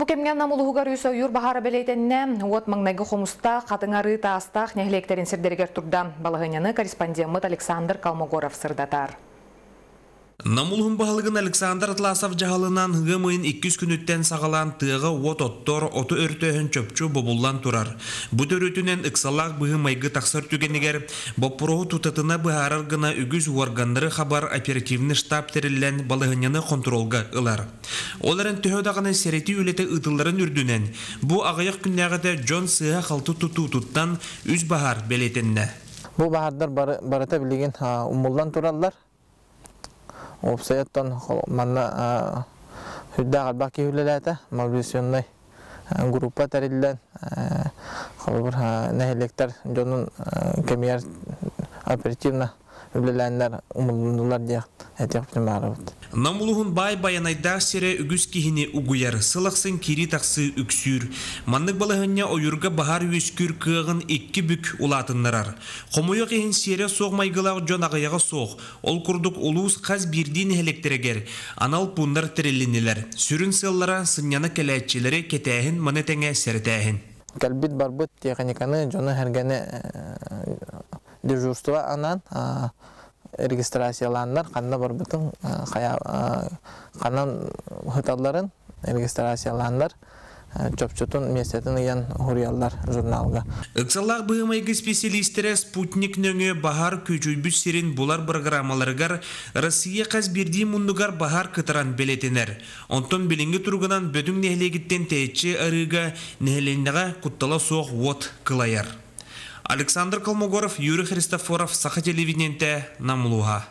Бу кемген намулугар үйсө юр бахара белейтенне от маңнайгы хомуста катыңары таастах нехлектерин сирдергер турда балыгыняны корреспондент Александр Калмогоров сырдатар. Намулхун бахалыгын Александр Атласов жағалынан ғымын 200 күніттен сағалан тығы от оттор оту өртөһін чөпчу бобуллан турар. Бұ төрөтінен ықсалақ бұғы майғы тақсыр түгенігер, боппұрығы тұтатына бұхарар гына үгіз уаргандыры хабар оперативны штаб терілен балығыняны контролға ылар. Оларын төхөдағаны сәреті үлеті ұтыларын үрдінен, бұ ағайық күннәғіде Джон сыға қалты тұту тұттан үз бахар белетінне. Бұл бахардар барата білеген умулдан туралар. Опсаяттан манна хүдді қалбақ кейулеләті мобилизационный группа тәрелден қалбыр нәхелектер жонын кемияр оперативна үлеләнләр умулдулар дияқ әтек бағарабыд. Намулуһун бай баянайда сере үгүс кихини угуяр сылаксын кири таксы үксүр. Маннык балыһыння ойурга бахар үскүр кыгын икки бүк улатыннарар. Хомуя кихин сере соғмайгылақ жон ағаяға соқ. Ол курдук улуус қаз бирдин электерегер. Анал пундар терелинилер. Сүрін сыллара сыньяны кәләтчилери кетәһин манетеңе сәртәһин. Кәлбит барбыт техниканы жоны хәргәне дежурство анан регистрацияландар қанда бар бүтін қанан хыталларын регистрацияландар чөпчөтун местетін ыян хуриялар журналга. Ыксаллах быйымайгы специалисттері спутник нөңі бахар көчөйбүс серин булар программаларыгар Россия қаз берди мундугар бахар кытаран белетенер. Онтон билинги тургунан бөдүң нехлегиттен тәйчі арыга нехленнеға куттала соқ вот кылаяр. Александр Колмогоров, Юрий Христофоров, Саха телевидениенте, Намлуга.